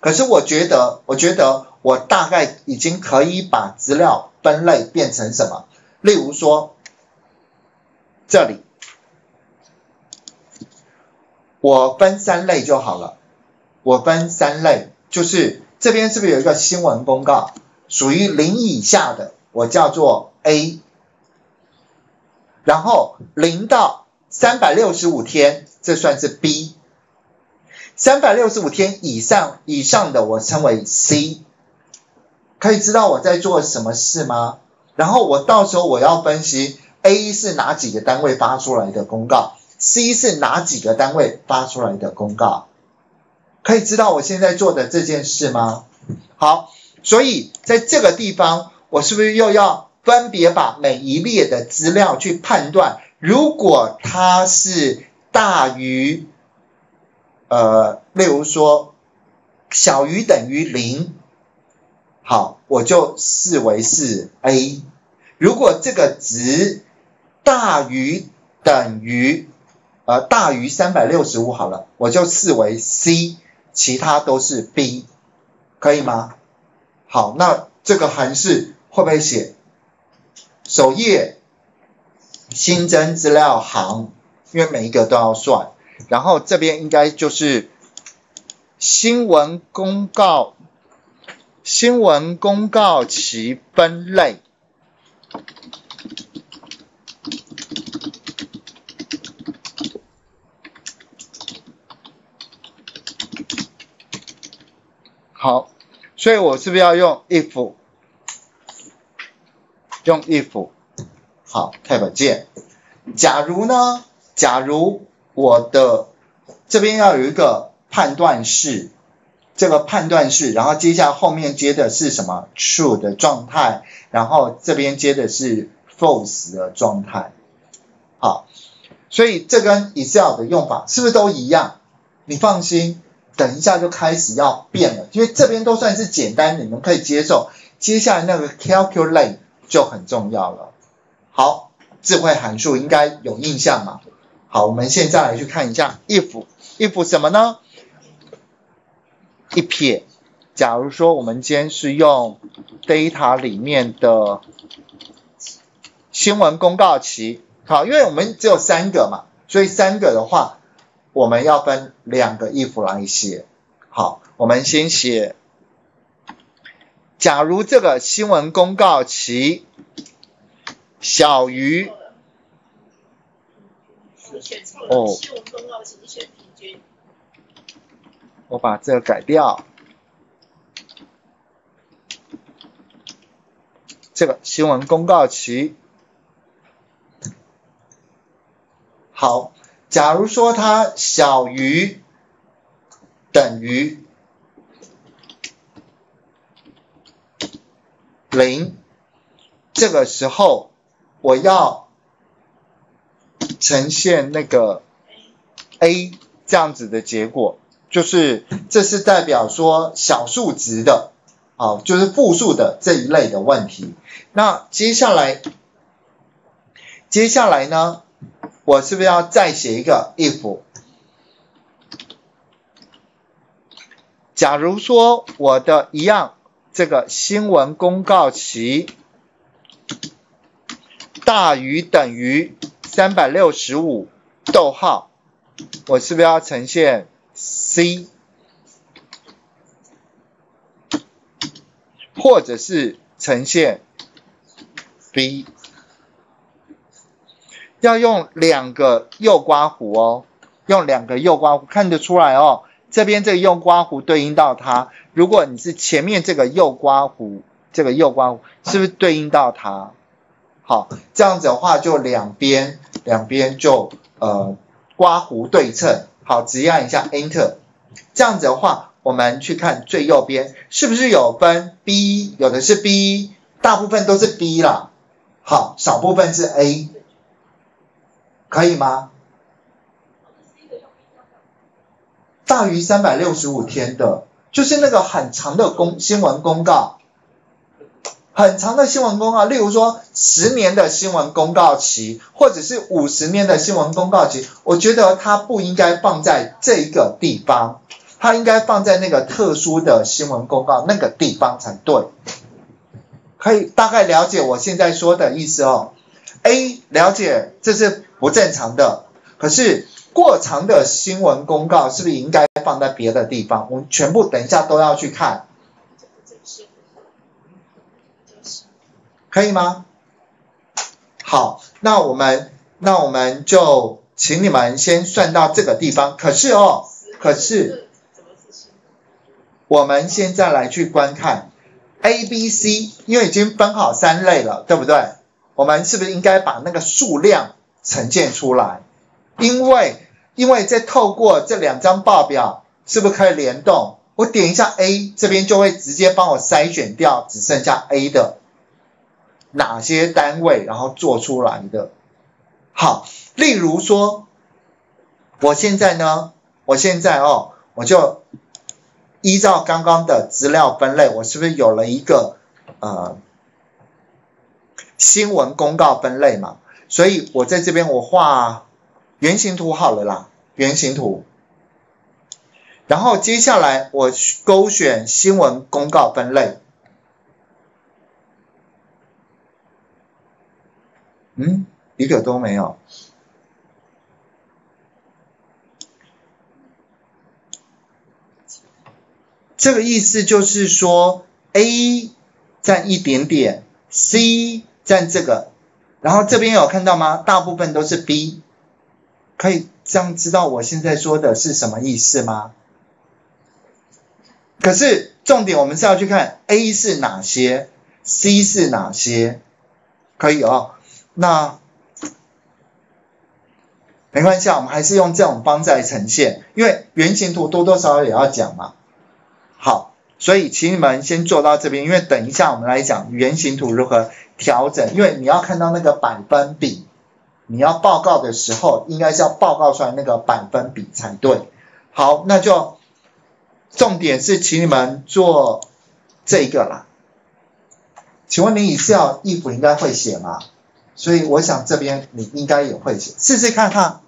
可是我觉得，我觉得我大概已经可以把资料分类变成什么？例如说，这里我分三类就好了。我分三类，就是这边是不是有一个新闻公告，属于零以下的，我叫做 A。然后零到三百六十五天，这算是 B。三百六十五天以上以上的，我称为 C。可以知道我在做什么事吗？然后我到时候我要分析 A 是哪几个单位发出来的公告，C 是哪几个单位发出来的公告。可以知道我现在做的这件事吗？好，所以在这个地方，我是不是又要？分别把每一列的资料去判断，如果它是大于，呃，例如说小于等于零，好，我就视为是 A。如果这个值大于等于，呃，大于三百六十五好了，我就视为 C，其他都是 B，可以吗？好，那这个函式会不会写？首页新增资料行，因为每一个都要算，然后这边应该就是新闻公告，新闻公告其分类。好，所以我是不是要用 if？用 if 好 tab 键，假如呢？假如我的这边要有一个判断式，这个判断式，然后接下来后面接的是什么 true 的状态，然后这边接的是 false 的状态。好，所以这跟 Excel 的用法是不是都一样？你放心，等一下就开始要变了，因为这边都算是简单，你们可以接受。接下来那个 calculate。就很重要了。好，智慧函数应该有印象嘛？好，我们现在来去看一下 if，if 什么呢？一撇。假如说我们今天是用 data 里面的新闻公告期，好，因为我们只有三个嘛，所以三个的话，我们要分两个 if 来写。好，我们先写。假如这个新闻公告期小于哦，我把这个改掉。这个新闻公告期好，假如说它小于等于。零，这个时候我要呈现那个 A 这样子的结果，就是这是代表说小数值的，啊，就是负数的这一类的问题。那接下来，接下来呢，我是不是要再写一个 if？假如说我的一样。这个新闻公告期大于等于三百六十五，逗号，我是不是要呈现 C，或者是呈现 B？要用两个右刮弧哦，用两个右刮弧看得出来哦。这边这个右刮弧对应到它，如果你是前面这个右刮弧，这个右刮弧是不是对应到它？好，这样子的话就两边两边就呃刮弧对称。好，直接按一下 Enter。这样子的话，我们去看最右边是不是有分 B，有的是 B，大部分都是 B 啦。好，少部分是 A，可以吗？大于三百六十五天的，就是那个很长的公新闻公告，很长的新闻公告，例如说十年的新闻公告期，或者是五十年的新闻公告期，我觉得它不应该放在这一个地方，它应该放在那个特殊的新闻公告那个地方才对。可以大概了解我现在说的意思哦。A 了解这是不正常的，可是过长的新闻公告是不是应该放在别的地方？我们全部等一下都要去看，可以吗？好，那我们那我们就请你们先算到这个地方。可是哦，可是我们现在来去观看 A、B、C，因为已经分好三类了，对不对？我们是不是应该把那个数量呈现出来？因为因为在透过这两张报表，是不是可以联动？我点一下 A，这边就会直接帮我筛选掉只剩下 A 的哪些单位，然后做出来的。好，例如说，我现在呢，我现在哦，我就依照刚刚的资料分类，我是不是有了一个呃？新闻公告分类嘛，所以我在这边我画圆形图好了啦，圆形图。然后接下来我勾选新闻公告分类。嗯，一个都没有。这个意思就是说，A 占一点点，C。占这个，然后这边有看到吗？大部分都是 B，可以这样知道我现在说的是什么意思吗？可是重点我们是要去看 A 是哪些，C 是哪些，可以哦。那没关系，我们还是用这种方式来呈现，因为圆形图多多少少也要讲嘛。好，所以请你们先做到这边，因为等一下我们来讲圆形图如何。调整，因为你要看到那个百分比，你要报告的时候，应该是要报告出来那个百分比才对。好，那就重点是请你们做这个啦。请问你以下衣服应该会写吗？所以我想这边你应该也会写，试试看哈。